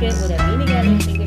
கேட்க ஒரு மினிகாலை நீங்கள்